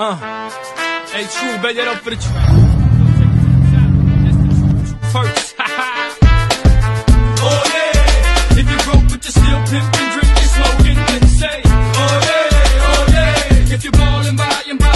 Uh. Hey, true, bet that up for the truth. First. oh, yeah. If you broke, but you're still pimping, drinking, smoking, then say, oh, yeah, oh, yeah. If you're balling, buying.